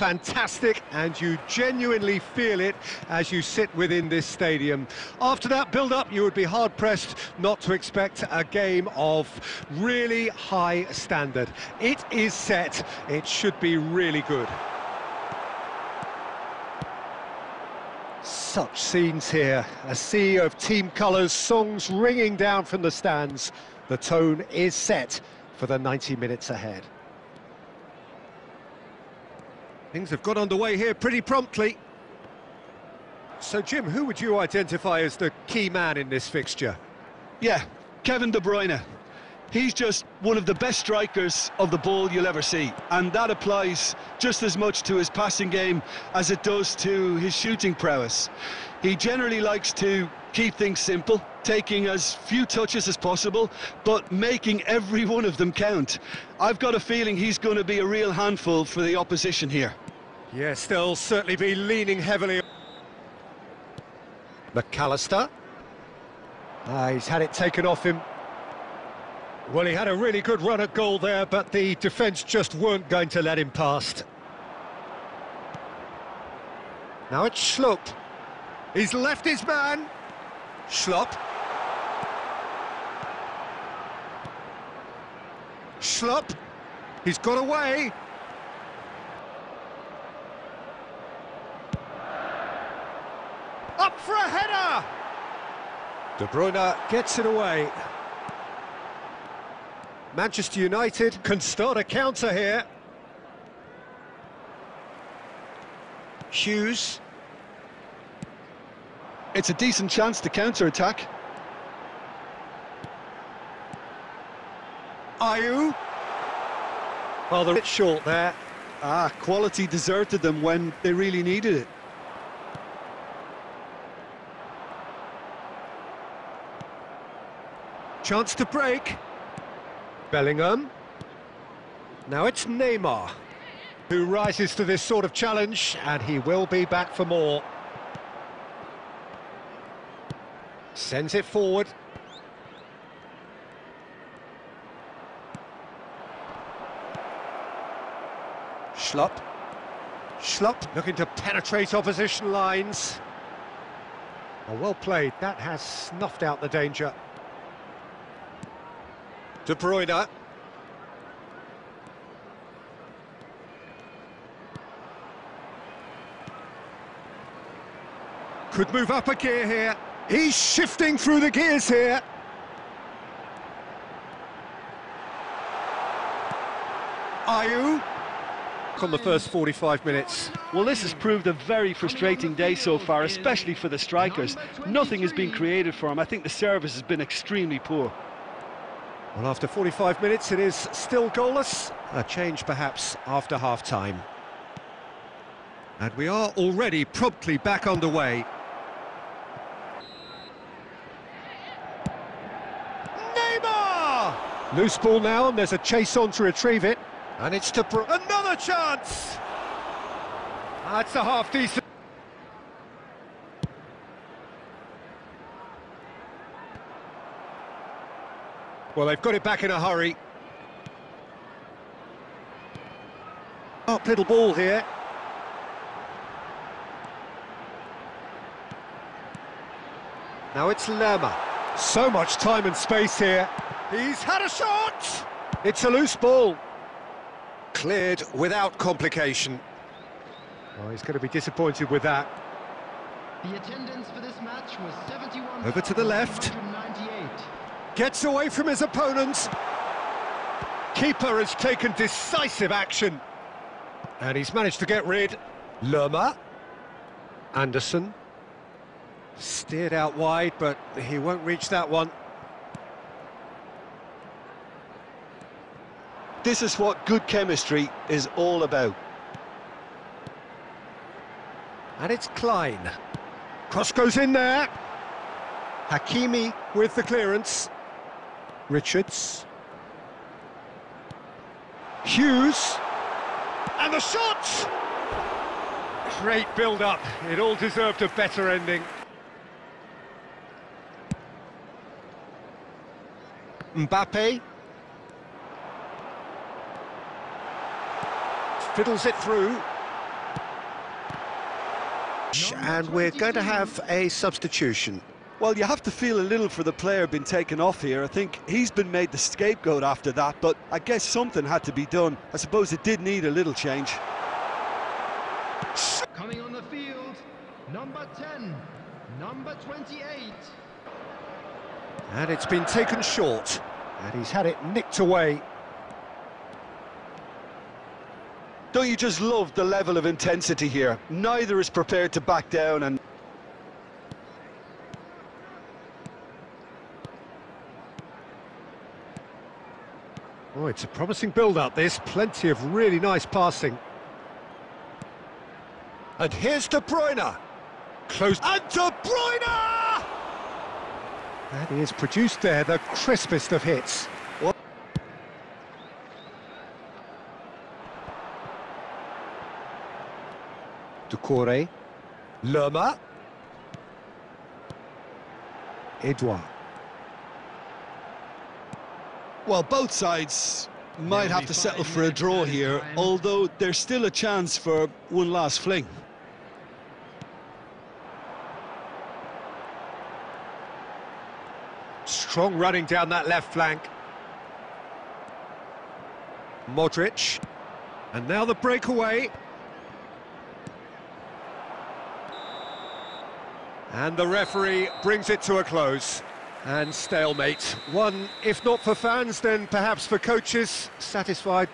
fantastic, and you genuinely feel it as you sit within this stadium. After that build-up, you would be hard-pressed not to expect a game of really high standard. It is set, it should be really good. Such scenes here, a sea of team colours, songs ringing down from the stands. The tone is set for the 90 minutes ahead. Things have got underway here pretty promptly. So, Jim, who would you identify as the key man in this fixture? Yeah, Kevin De Bruyne. He's just one of the best strikers of the ball you'll ever see. And that applies just as much to his passing game as it does to his shooting prowess. He generally likes to keep things simple, taking as few touches as possible, but making every one of them count. I've got a feeling he's going to be a real handful for the opposition here. Yes, they'll certainly be leaning heavily. McAllister. Ah, he's had it taken off him. Well, he had a really good run at goal there, but the defence just weren't going to let him past. Now it's Schlupp. He's left his man. Schlupp. Schlupp. He's got away. Up for a header! De Bruyne gets it away. Manchester United can start a counter here. Hughes. It's a decent chance to counter-attack. Ayew. Well, they're a bit short there. Ah, quality deserted them when they really needed it. Chance to break. Bellingham. Now it's Neymar, who rises to this sort of challenge, and he will be back for more. Sends it forward. Schlupp. Schlupp looking to penetrate opposition lines. Oh, well played. That has snuffed out the danger. De Bruyne. Could move up a gear here. He's shifting through the gears here. Ayew on the first 45 minutes. Well, this has proved a very frustrating day so far, especially for the strikers. Nothing has been created for them. I think the service has been extremely poor. Well, after 45 minutes, it is still goalless. A change, perhaps, after half-time. And we are already promptly back underway. Neymar! Loose ball now, and there's a chase on to retrieve it. And it's to... Another chance! That's a half-decent... Well, they've got it back in a hurry. Up little ball here. Now it's Lerma. So much time and space here. He's had a shot! It's a loose ball. Cleared without complication. Oh, he's going to be disappointed with that. The attendance for this match was 71. Over to the left. Gets away from his opponents. Keeper has taken decisive action. And he's managed to get rid. Lerma. Anderson. Steered out wide, but he won't reach that one. This is what good chemistry is all about. And it's Klein. Cross goes in there. Hakimi with the clearance. Richards. Hughes. And the shot! Great build-up. It all deserved a better ending. Mbappe. Fiddles it through. And we're going to have a substitution. Well, you have to feel a little for the player being taken off here. I think he's been made the scapegoat after that, but I guess something had to be done. I suppose it did need a little change. Coming on the field, number 10, number 28. And it's been taken short. And he's had it nicked away. Don't you just love the level of intensity here? Neither is prepared to back down and Oh, it's a promising build-up, this. Plenty of really nice passing. And here's De Bruyne. Close. And De Bruyne! And he has produced there the crispest of hits. What? Doucouré. Lerma. Edouard. Well, both sides might have to settle for a draw here, although there's still a chance for one last fling. Strong running down that left flank. Modric. And now the breakaway. And the referee brings it to a close. And stalemate. One, if not for fans, then perhaps for coaches, satisfied